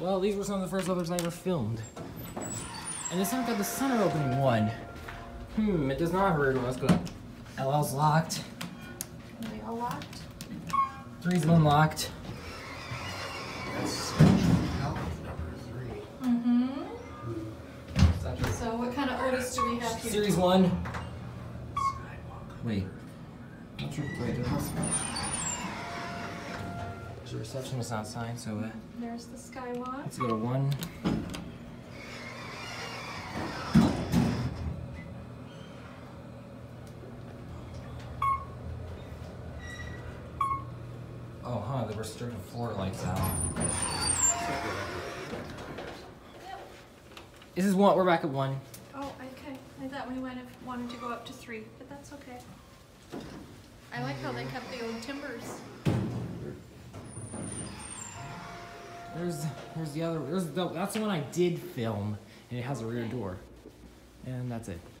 Well, these were some of the first others I ever filmed. And this one got the center opening one. Hmm, it does not hurt a rear door. Let's go. LL's locked. Are they all locked? Three's unlocked. That's central health number three. Mm-hmm. So what kind of Otis do we have here? Series one. Skywalker. Wait. What's your, wait, there's no There's a receptionist outside, so uh, There's the Skywalk. let's go to one. Oh, huh, the restricted floor lights out. This is one, we're back at one. Oh, okay. I thought we might have wanted to go up to three, but that's okay. I like how they kept the old timbers. There's, there's the other, there's the, that's the one I did film, and it has a rear door. And that's it.